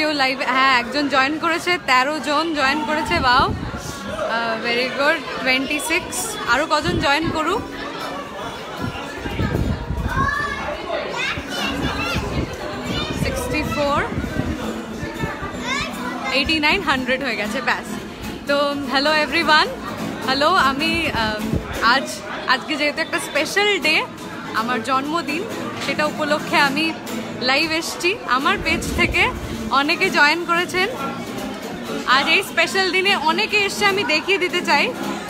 কেউ লাইভে হ্যাঁ একজন জয়েন করেছে, তেরো জন জয়েন করেছে wow very good twenty six আরও কজন জয়েন করুক? Sixty four eighty nine hundred হয়ে গেছে, ব্যাস। তো হ্যালো এভরিওয়ান হ্যালো আমি আজ, আজকে যেহেতু একটা স্পেশাল ডে আমার জন্মদিন, সেটা উপলক্ষে আমি লাইভ এসছি। আমার পেজ থেকে অনেকে জয়েন করেছেন। আর এই স্পেশাল দিনে অনেকে এসছে, আমি দেখিয়ে দিতে চাই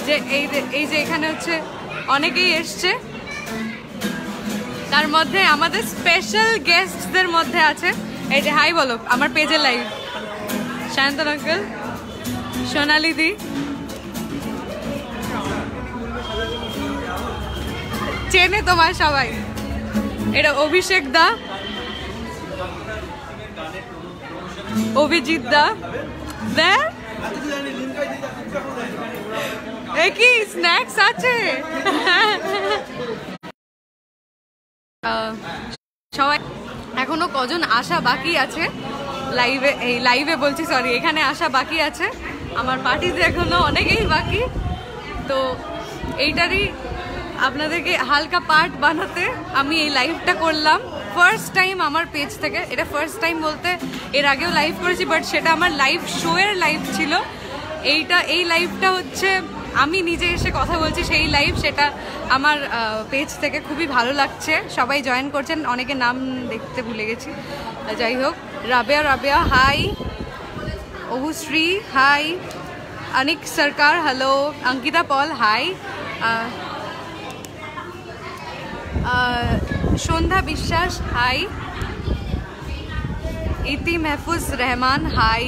যে এই এই যে এখানে হচ্ছে অনেকেই এসছে। তার মধ্যে আমাদের স্পেশাল গেস্টদের মধ্যে আছে। এই যে হাই বলো, আমার পেজে লাইভ শান্তন আঙ্কেল সোনালি দি। চেনে তোমার সবাই। এটা অভিষেক দা। অভিজিৎ দা। দেখ এ স্ন্যাক্স আছে? সবাই, এখনও কজন আসা বাকি আছে? লাইভে এই লাইভে বলছি সরি এখানে আসা বাকি আছে। আমার পার্টিতে এখনও অনেকেই বাকি। তো এইটারই আপনাদেরকে হালকা পার্ট বানাতে আমি এই লাইভটা করলাম। ফার্স্ট টাইম আমার পেজ থেকে, এটা ফার্স্ট টাইম বলতে এর আগেও লাইভ করেছি বাট সেটা আমার লাইভ শো এর লাইভ ছিল। এইটা, এই লাইভটা হচ্ছে, আমি নিজে এসে কথা বলছি, সেই লাইভ সেটা আমার পেজ থেকে খুবই ভালো লাগছে। সবাই জয়েন করছেন, অনেকে নাম দেখতে ভুলে গেছি। যাই হোক, Rabeya Rabeya hi Ahushri hi Anik Sarkar hello Ankita Paul hi Sandhya Biswas, hi. Iti Mehfuz Rahman, hi.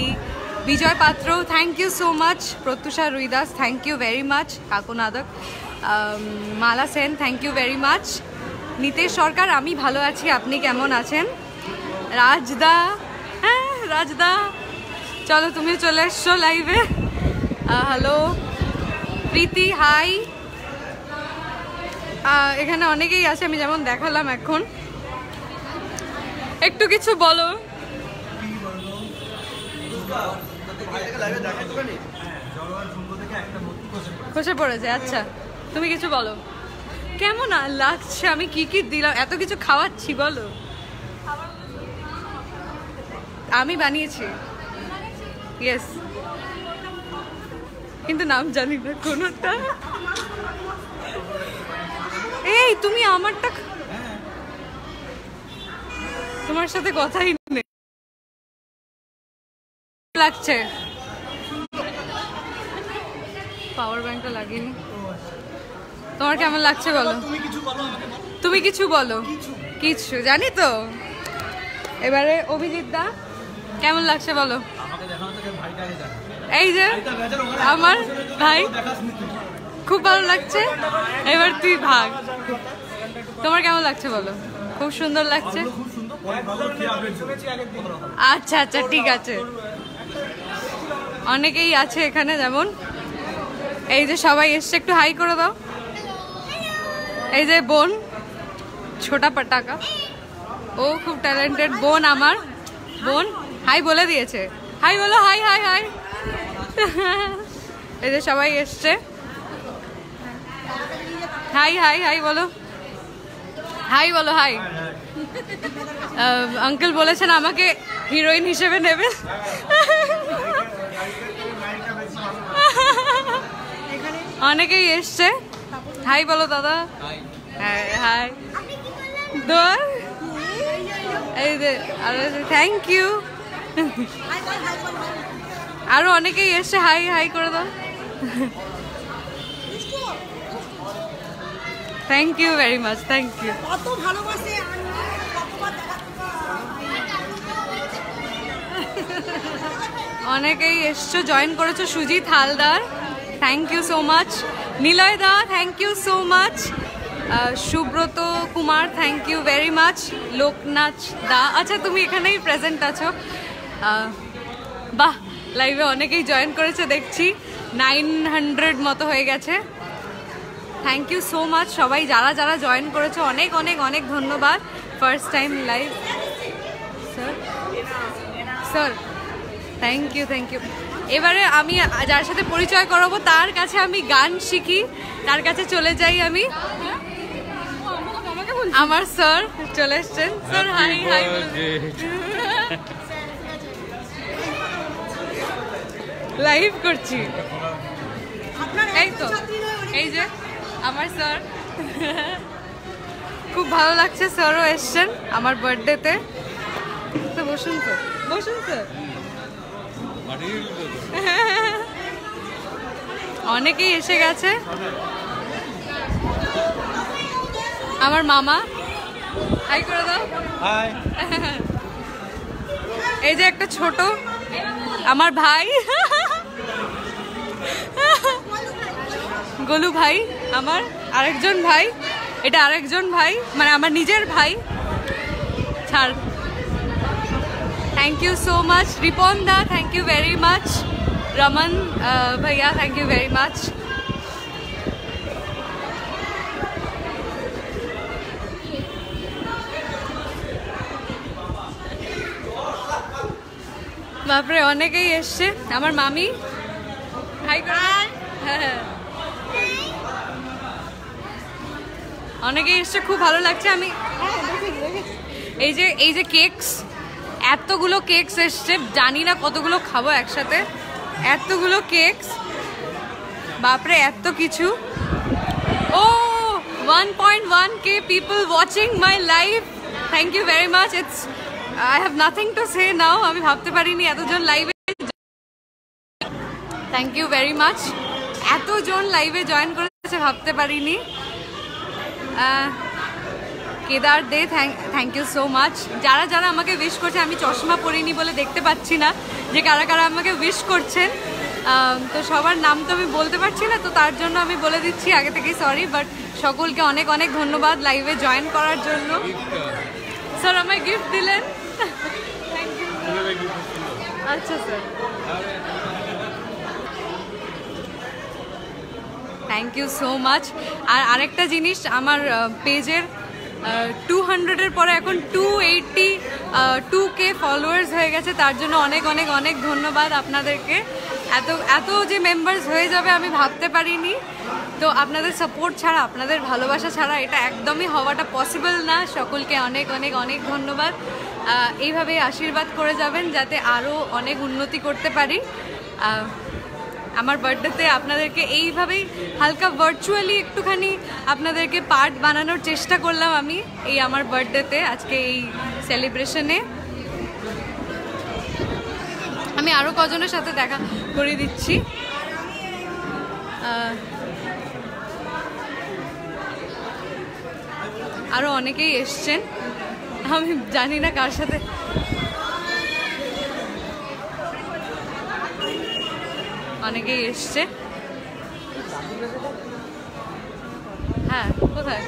Bijoy Patra thank you so much Pratyusha Ruidas thank you very much কাকুনাদক Mala Sen thank you very much Nitesh Sarkar, আমি ভালো আছি, আপনি কেমন আছেন? রাজদা হ্যাঁ রাজদা। চলো তুমি চলে এসছো লাইভে হ্যালো প্রীতি হাই এখানে অনেকেই আছে, আমি যেমন দেখালাম এখন। একটু কিছু বলো। খসে পড়েছে আচ্ছা। তুমি কিছু বলো। কেমন লাগছে? আমি কি কি দিলাম? এত কিছু খাওয়াচ্ছি, বলো। আমি বানিয়েছি। ইয়েস কিন্তু নাম জানি না কোনটা। এই তুমি আমারটা তোমার সাথে কথাই নেই। লাগছে। পাওয়ার ব্যাংকটা লাগেনি তোমার কেমন লাগছে বলো? তুমি কিছু বলো কিছু জানি তো। এবারে অভিজিৎ দা কেমন লাগছে বলো? এই যে আমার ভাই খুব ভালো লাগছে। এবার তুই ভাগ। তোমার কেমন লাগছে বলো? খুব সুন্দর লাগছে? আচ্ছা আচ্ছা ঠিক আছে। অনেকেই আছে এখানে যেমন। এই যে সবাই এসছে, একটু হাই করে দাও। এই যে বোন, ছোটা পাটাকা ও খুব ট্যালেন্টেড বোন আমার। বোন, হাই বলে দিয়েছে। হাই বলো, হাই হাই হাই। এই যে সবাই এসছে। হাই হাই হাই বলো। হাই বলো হাই আঙ্কেল বলেছেন আমাকে হিরোইন হিসেবে নেবে। অনেকেই এসছে। হাই বলো দাদা। হ্যাঁ হাই দোর এই থ্যাংক ইউ আরও অনেকেই এসছে। হাই হাই করে দাও। Thank you very much thank you কত ভালোবাসে অনেকেই এসছো জয়েন করেছ Sujit Haldar thank you so much Niloy da thank you so much Subrata Kumar thank you very much লোকনাচ দা আচ্ছা তুমি এখানেই প্রেজেন্ট আছো। বাহ লাইভে অনেকেই জয়েন করেছে দেখছি। নাইন হান্ড্রেড মতো হয়ে গেছে। থ্যাংক ইউ সো মাচ সবাই যারা যারা জয়েন করেছ অনেক অনেক অনেক ধন্যবাদ first time live sir sir thank you thank you এবারে আমি যার সাথে পরিচয় করাবো তার কাছে আমি গান শিখি। তার কাছে চলে যাই আমি। আমার স্যার চলে এসছেন। স্যার হাই হাই লাইভ করছি। এই তো এই যে। আমার স্যার। খুব ভালো লাগছে স্যারও এসছেন আমার বার্থডেতে তো বসুন তো। বসুন স্যার অনেকেই এসে গেছে। আমার মামা। হাই করে দাও। হাই এই যে একটা ছোট। আমার ভাই। গোলু ভাই আমার আরেকজন ভাই এটা আরেকজন ভাই মানে আমার নিজের ভাই। ছাড়। Thank you so much Ripon da thank you very much Raman ভাইয়া থ্যাংক ইউ ভেরি মাচ বাপরে অনেকেই এসছে। আমার মামি। হাই হ্যাঁ হ্যাঁ। অনেকেই এসছে খুব ভালো লাগছে আমি এই যে এই যে কেকস এতগুলো কেকস এসছে জানি না কতগুলো খাব একসাথে। এতগুলো কেকস বাপরে এত কিছু। ও one point one K people watching my live thank you very much it's I have nothing to say now আমি ভাবতে পারিনি এতজন লাইভে থ্যাংক ইউ ভেরি মাচ এতজন লাইভে জয়েন করেছে ভাবতে পারিনি। Kedar Dey thank you so much যারা যারা আমাকে উইশ করছে আমি চশমা পরিনি বলে দেখতে পাচ্ছি না যে কারা কারা আমাকে উইশ করছেন। তো সবার নাম তো আমি বলতে পারছি না তো তার জন্য আমি বলে দিচ্ছি আগে থেকেই সরি বাট সকলকে অনেক অনেক ধন্যবাদ লাইভে জয়েন করার জন্য। স্যার আমায় গিফট দিলেন? থ্যাংক ইউ আচ্ছা sir thank you so much আর আরেকটা জিনিস আমার পেজের টু হান্ড্রেডের পরে এখন two eighty two K followers হয়ে গেছে। তার জন্য অনেক অনেক অনেক ধন্যবাদ আপনাদেরকে। এত এত যে মেম্বার্স হয়ে যাবে আমি ভাবতে পারিনি। তো আপনাদের সাপোর্ট ছাড়া আপনাদের ভালোবাসা ছাড়া এটা একদমই হওয়াটা পসিবল না। সকলকে অনেক অনেক অনেক ধন্যবাদ। আহ, এইভাবেই আশীর্বাদ করে যাবেন যাতে আরও অনেক উন্নতি করতে পারি। আমার বার্থডেতে আপনাদেরকে এইভাবেই হালকা ভার্চুয়ালি একটুখানি আপনাদেরকে পার্ট বানানোর চেষ্টা করলাম আমি এই আমার বার্থডেতে আজকে এই সেলিব্রেশনে আমি আরও কজনের সাথে দেখা করে দিচ্ছি। আরও অনেকেই এসছেন। আমি জানি না কার সাথে অনেকেই এসছে। হ্যাঁ কোথায়।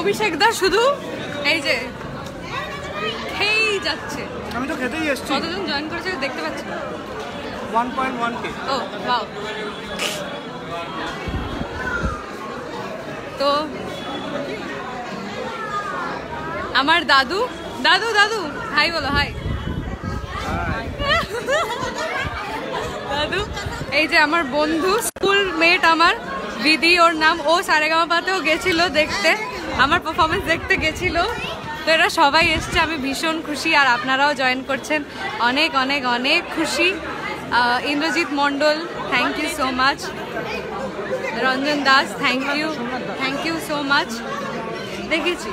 অভিষেক দা শুধু এই যে খেয়েই যাচ্ছে। আমি তো খেতেই এসছি। কতজন জয়েন করেছে দেখতে পাচ্ছি না। ওয়ান পয়েন্ট ওয়ান কে ও বাও তো আমার দাদু দাদু দাদু, হাই বলো, হাই। দাদু, এই যে আমার বন্ধু স্কুল মেট আমার, দিদি, ওর নাম, ও সারেগামাপাতেও গেছিল দেখতে, আমার পারফরমেন্স দেখতে গেছিল। তো এরা সবাই এসছে, আমি ভীষণ খুশি, আর আপনারাও জয়েন করছেন। অনেক অনেক অনেক খুশি। Indrajit Mondal thank you so much Ranjan Das thank you thank you so much দেখেছি।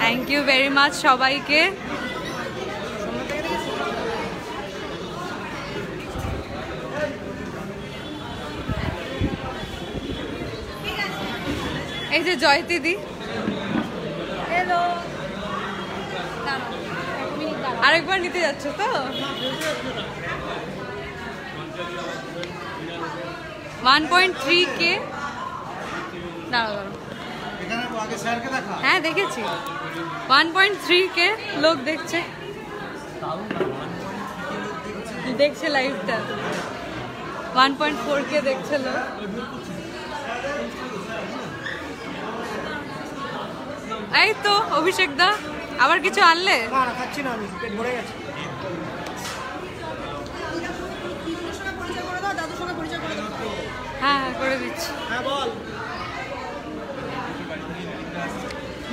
থ্যাংক ইউ ভেরি মাচ সবাইকে। এই যে জয় দিদি। আরেকবার নিতে যাচ্ছ তো? ওয়ান পয়েন্ট থ্রি কে দেখা। হ্যাঁ দেখেছি। ওয়ান পয়েন্ট থ্রি কে লোক দেখছে। দেখছে লাইভটা ওয়ান পয়েন্ট ফোর কে দেখছে লোক। এই তো অভিষেক দা আবার কিছু আনলে? না না খাচ্ছি না আমি পেট ভরে গেছে। হ্যাঁ হ্যাঁ করে দিচ্ছি। হ্যাঁ বল।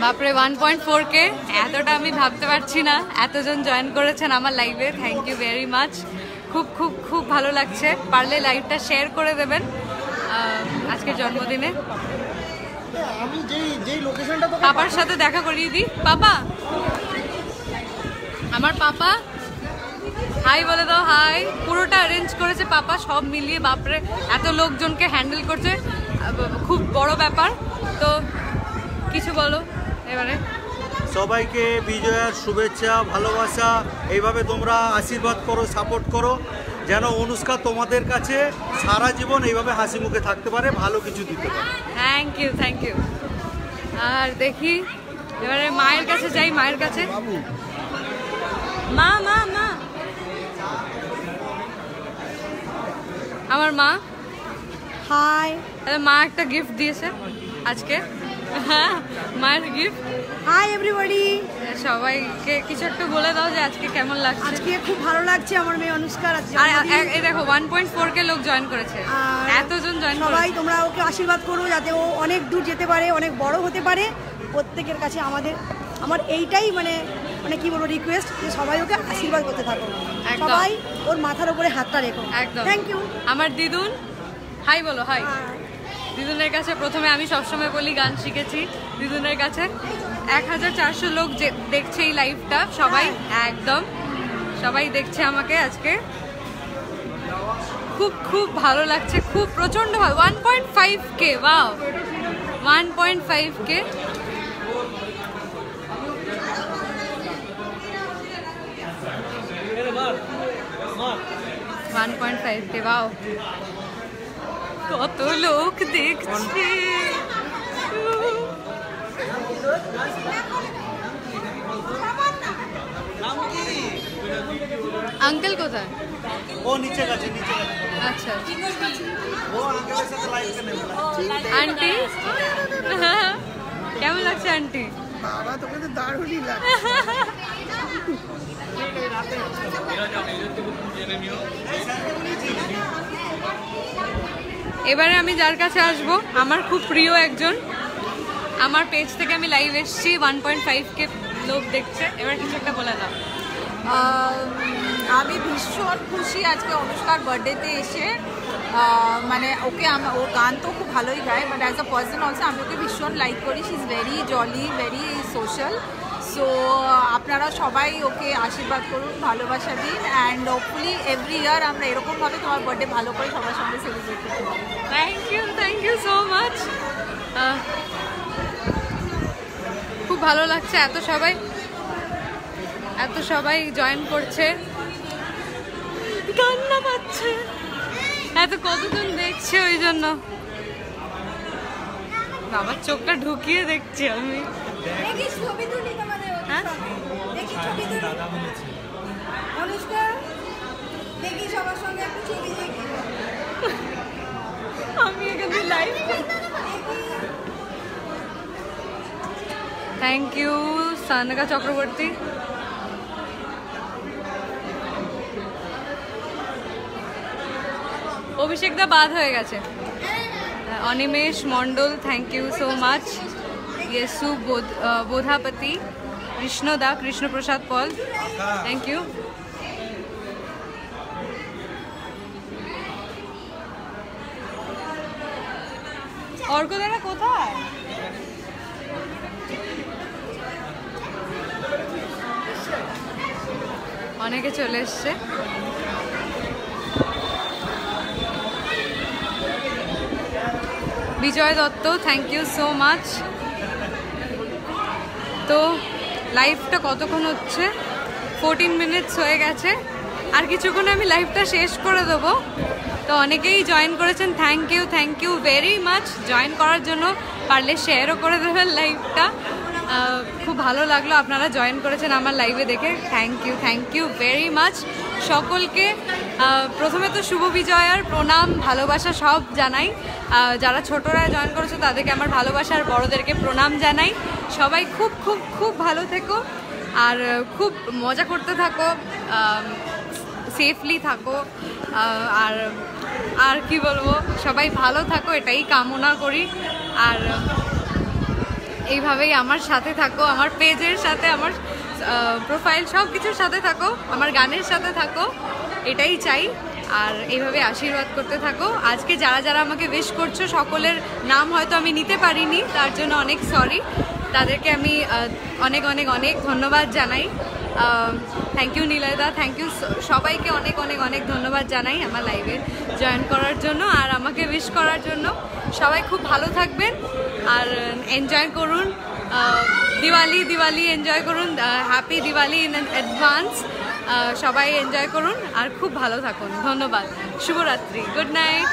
বাপরে ওয়ান পয়েন্ট ফোর কে এতটা আমি ভাবতে পারছি না। এতজন জয়েন করেছেন আমার লাইভে থ্যাংক ইউ ভেরি মাচ খুব খুব খুব ভালো লাগছে। পারলে লাইভটা শেয়ার করে দেবেন আজকের জন্মদিনে। পাপার সাথে দেখা করিয়ে দিই। পাপা! আমার পাপা। হাই বলে দাও হাই পুরোটা অ্যারেঞ্জ করেছে পাপা সব মিলিয়ে। বাপরে এত লোকজনকে হ্যান্ডেল করছে। খুব বড় ব্যাপার। তো কিছু বলো। এবারে? সবাইকে বিজয়ার শুভেচ্ছা ভালোবাসা। এইভাবে তোমরা আশীর্বাদ করো সাপোর্ট করো। যেন অনুষ্কা তোমাদের কাছে সারা জীবন এইভাবে হাসি মুখে থাকতে পারে ভালো কিছু দিতে পারে। থ্যাংক ইউ থ্যাংক ইউ আর দেখি এবারে মায়ের কাছে যাই মায়ের কাছে। মা মা মা। আমার মা। হাই মা একটা গিফট দিয়েছে আজকে। হ্যাঁ মায়ের গিফট হাই এভরিবডি সবাইকে কিছু একটা বলে দাও যে আজকে কেমন লাগছে? আজকে খুব ভালো লাগছে আমার মেয়ে অনুষ্কার আর এই দেখো ওয়ান পয়েন্ট ফোর কে লোক জয়েন করেছে। এতজন জয়েন সবাই তোমরা ওকে আশীর্বাদ করো যাতে ও অনেক দূর যেতে পারে অনেক বড় হতে পারে। প্রত্যেকের কাছে আমাদের আমার এইটাই মানে মানে কি বলব রিকোয়েস্ট যে সবাই ওকে আশীর্বাদ করতে থাকো। সবাই ওর মাথার উপরে হাতটা রেখো। একদম। থ্যাংক ইউ আমার দিদুন হাই বলো হাই দিদুনের কাছে প্রথমে আমি সবসময় বলি গান শিখেছি দিদুনের কাছে। এক হাজার চারশো লোক যে দেখছে এই লাইভটা সবাই একদম, সবাই দেখছে আমাকে আজকে। খুব খুব ভালো লাগছে, খুব প্রচণ্ড ভালো। ওয়ান পয়েন্ট ফাইভ কে বাও one point five K one point five K বাও কত লোক দেখছে আঙ্কেল কোথায় ও নিচে গেছে নিচে গেছে আচ্ছা ও আঙ্কেলের সাথে লাইভ কেন আন্টি কেমন লাগছে আন্টি বাবা তোকে তো দারুণই লাগে এবারে আমি যার কাছে আসব, আমার খুব প্রিয় একজন। আমার পেজ থেকে আমি লাইভ এসছি ওয়ান পয়েন্ট ফাইভ কে লোক দেখছে। এবার কিছু একটা বলে দাও। আমি ভীষণ খুশি আজকে অনুষ্কার বার্থডেতে এসে। মানে ওকে ও গান তো খুব ভালোই গায় but as a person also আমি ওকে ভীষণ লাইক করি। She is very jolly very social so আপনারা সবাই ওকে আশীর্বাদ করুন ভালোবাসা দিন অ্যান্ড হোপফুলি এভরি ইয়ার আমরা এরকমভাবে তোমার বার্থডে ভালো করে সবার সঙ্গে সেলিব্রেট করতে পারি thank you thank you so much খুব ভালো লাগছে এত সবাই এত সবাই জয়েন করছে। কান্না পাচ্ছে। এত কতজন দেখছে ওই জন্য? বাবার চোখটা ঢুকিয়ে দেখছি আমি। ছবি তুলি তোমাদের হ্যাঁ? দেখি ছবি তুলি। অনুষ্কা দেখি সবার সঙ্গে একটু ছবি দেখি। আমি এখানে live thank you Sanka Chakraborty Abhishek দা বাদ হয়ে গেছে। Animesh Mondal thank you so much ইয়েসু বোধ- বোধাপতি কৃষ্ণদা কৃষ্ণপ্রসাদ পল থ্যাংক ইউ অর্কদারা কোথায় অনেকে চলে এসছে Bijoy Dutta thank you so much তো লাইভটা কতক্ষণ হচ্ছে? ফোরটিন মিনিটস হয়ে গেছে। আর কিছুক্ষণে আমি লাইভটা শেষ করে দেবো। তো অনেকেই জয়েন করেছেন thank you thank you very much join করার জন্য পারলে শেয়ারও করে দেবেন লাইভটা খুব ভালো লাগল আপনারা জয়েন করেছেন আমার লাইভে দেখে। Thank you thank you very much সকলকে প্রথমে তো শুভ বিজয়ার প্রণাম, ভালোবাসা সব জানাই। যারা ছোটরা জয়েন করেছে, তাদেরকে আমার ভালোবাসা আর বড়দেরকে প্রণাম জানাই। সবাই খুব খুব খুব ভালো থেকো। আর খুব মজা করতে থাকো সেফলি থাকো। আর আর কি বলব, সবাই ভালো থাকো, এটাই কামনা করি। আর, এইভাবেই আমার সাথে থাকো, আমার পেজের সাথে, আমার প্রোফাইল সব কিছুর সাথে থাকো, আমার গানের সাথে থাকো। এটাই চাই। আর এইভাবে আশীর্বাদ করতে থাকো। আজকে যারা যারা আমাকে উইশ করছ, সকলের নাম হয়তো আমি নিতে পারিনি, তার জন্য অনেক সরি তাদেরকে আমি অনেক অনেক অনেক ধন্যবাদ জানাই। থ্যাংক ইউ নীলয়দা। থ্যাংক ইউ সবাইকে অনেক অনেক অনেক ধন্যবাদ জানাই আমার লাইভে জয়েন করার জন্য আর আমাকে উইশ করার জন্য। সবাই খুব ভালো থাকবেন আর এনজয় করুন। দিওয়ালি দিওয়ালি এনজয় করুন। হ্যাপি দিওয়ালি ইন অ্যাডভান্স সবাই এনজয় করুন আর খুব ভালো থাকুন। ধন্যবাদ। শুভরাত্রি। Good night